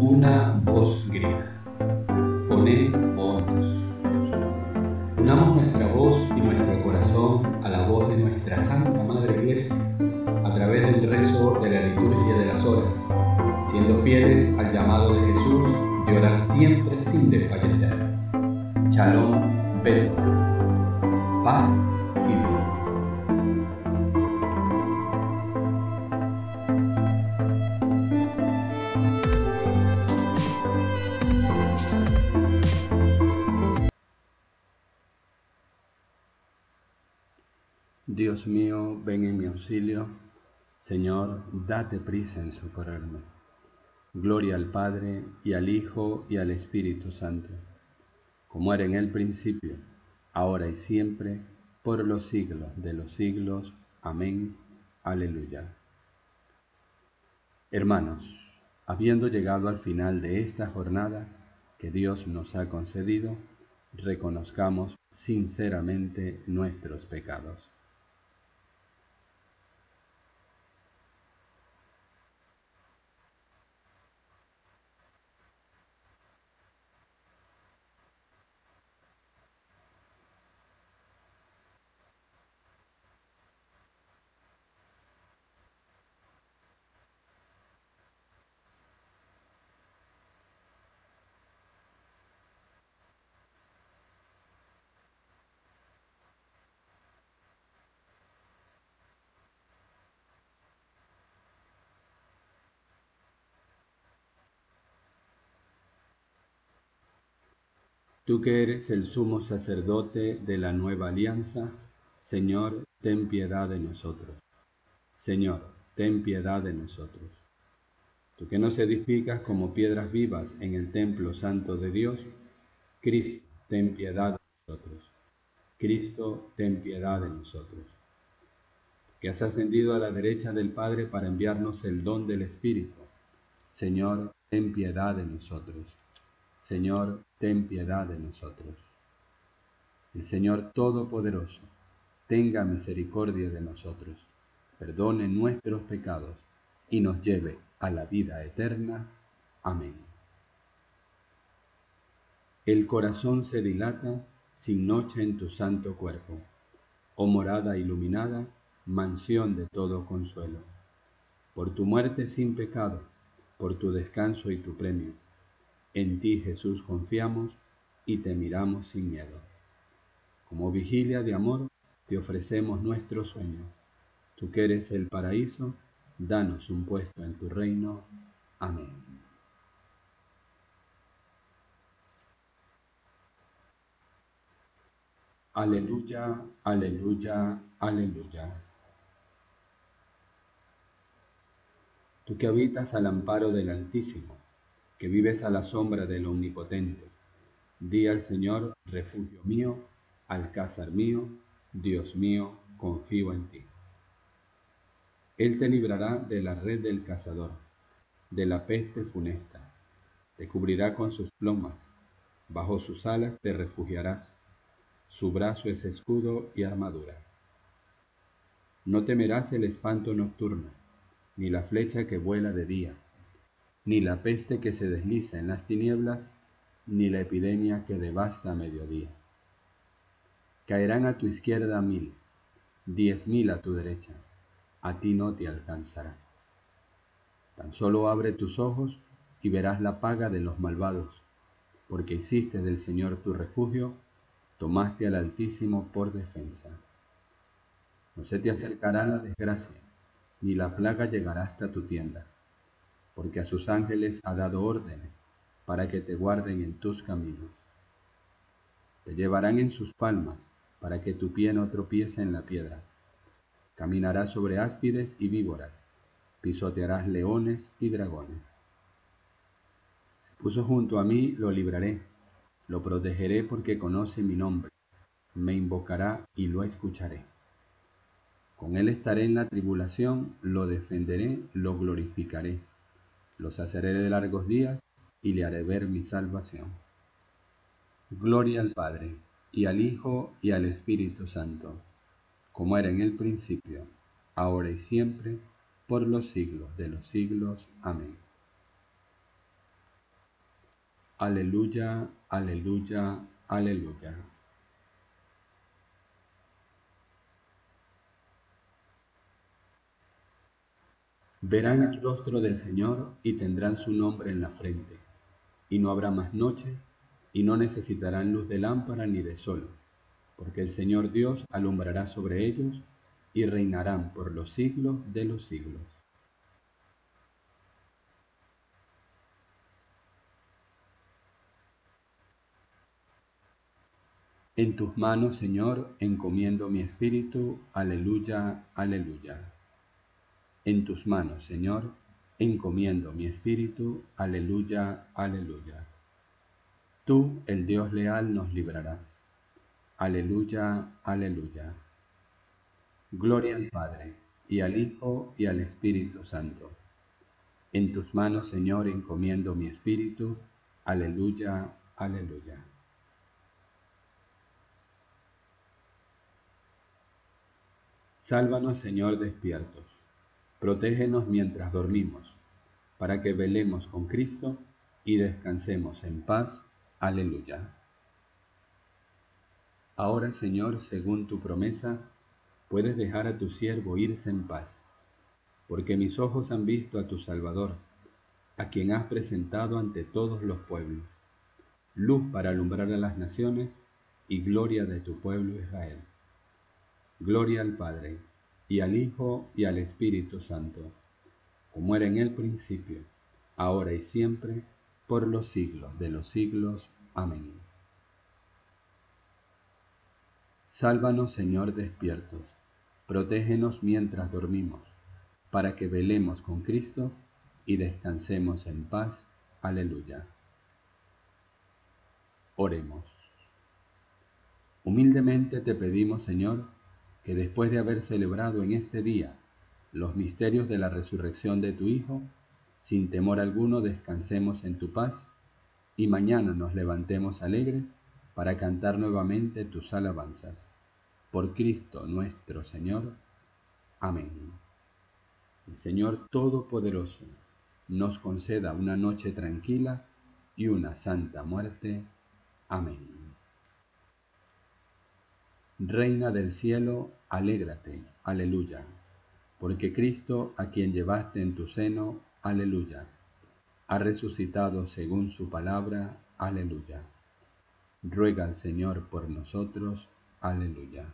Una voz grita. Poned votos. Unamos nuestra voz y nuestro corazón a la voz de nuestra Santa Madre Iglesia a través del rezo de la liturgia de las horas, siendo fieles al llamado de Jesús de orar siempre sin desfallecer. Shalom, Beto. Paz Dios mío, ven en mi auxilio. Señor, date prisa en socorrerme. Gloria al Padre, y al Hijo, y al Espíritu Santo, como era en el principio, ahora y siempre, por los siglos de los siglos. Amén. Aleluya. Hermanos, habiendo llegado al final de esta jornada que Dios nos ha concedido, reconozcamos sinceramente nuestros pecados. Tú que eres el sumo sacerdote de la nueva alianza, Señor, ten piedad de nosotros. Señor, ten piedad de nosotros. Tú que nos edificas como piedras vivas en el templo santo de Dios, Cristo, ten piedad de nosotros. Cristo, ten piedad de nosotros. Que has ascendido a la derecha del Padre para enviarnos el don del Espíritu. Señor, ten piedad de nosotros. Señor, ten piedad de nosotros. El Señor Todopoderoso, tenga misericordia de nosotros, perdone nuestros pecados y nos lleve a la vida eterna. Amén. El corazón se dilata sin noche en tu santo cuerpo, oh morada iluminada, mansión de todo consuelo. Por tu muerte sin pecado, por tu descanso y tu premio en ti, Jesús, confiamos y te miramos sin miedo. Como vigilia de amor, te ofrecemos nuestro sueño. Tú que eres el paraíso, danos un puesto en tu reino. Amén. Aleluya, aleluya, aleluya. Tú que habitas al amparo del Altísimo, que vives a la sombra del Omnipotente. Di al Señor, refugio mío, alcázar mío, Dios mío, confío en ti. Él te librará de la red del cazador, de la peste funesta. Te cubrirá con sus plumas, bajo sus alas te refugiarás. Su brazo es escudo y armadura. No temerás el espanto nocturno, ni la flecha que vuela de día ni la peste que se desliza en las tinieblas, ni la epidemia que devasta a mediodía. Caerán a tu izquierda mil, diez mil a tu derecha, a ti no te alcanzará. Tan solo abre tus ojos y verás la paga de los malvados, porque hiciste del Señor tu refugio, tomaste al Altísimo por defensa. No se te acercará la desgracia, ni la plaga llegará hasta tu tienda porque a sus ángeles ha dado órdenes para que te guarden en tus caminos. Te llevarán en sus palmas para que tu pie no tropiece en la piedra. Caminarás sobre áspides y víboras, pisotearás leones y dragones. Se puso junto a mí, lo libraré, lo protegeré porque conoce mi nombre, me invocará y lo escucharé. Con él estaré en la tribulación, lo defenderé, lo glorificaré los haceré de largos días y le haré ver mi salvación. Gloria al Padre, y al Hijo, y al Espíritu Santo, como era en el principio, ahora y siempre, por los siglos de los siglos. Amén. aleluya, aleluya, aleluya. Verán el rostro del Señor y tendrán su nombre en la frente, y no habrá más noche, y no necesitarán luz de lámpara ni de sol, porque el Señor Dios alumbrará sobre ellos y reinarán por los siglos de los siglos. En tus manos, Señor, encomiendo mi espíritu. Aleluya, aleluya. En tus manos, Señor, encomiendo mi espíritu. Aleluya, aleluya. Tú, el Dios leal, nos librarás. Aleluya, aleluya. Gloria al Padre, y al Hijo, y al Espíritu Santo. En tus manos, Señor, encomiendo mi espíritu. Aleluya, aleluya. Sálvanos, Señor, despiertos. Protégenos mientras dormimos, para que velemos con Cristo y descansemos en paz. Aleluya. Ahora, Señor, según tu promesa, puedes dejar a tu siervo irse en paz, porque mis ojos han visto a tu Salvador, a quien has presentado ante todos los pueblos, luz para alumbrar a las naciones y gloria de tu pueblo Israel. Gloria al Padre, y al Hijo, y al Espíritu Santo, como era en el principio, ahora y siempre, por los siglos de los siglos. Amén. Sálvanos, Señor, despiertos, protégenos mientras dormimos, para que velemos con Cristo y descansemos en paz. Aleluya. Oremos. Humildemente te pedimos, Señor, que después de haber celebrado en este día los misterios de la resurrección de tu Hijo, sin temor alguno descansemos en tu paz y mañana nos levantemos alegres para cantar nuevamente tus alabanzas. Por Cristo nuestro Señor. Amén. El Señor Todopoderoso nos conceda una noche tranquila y una santa muerte. Amén. Reina del cielo, alégrate, aleluya, porque Cristo, a quien llevaste en tu seno, aleluya, ha resucitado según su palabra, aleluya. Ruega al Señor por nosotros, aleluya.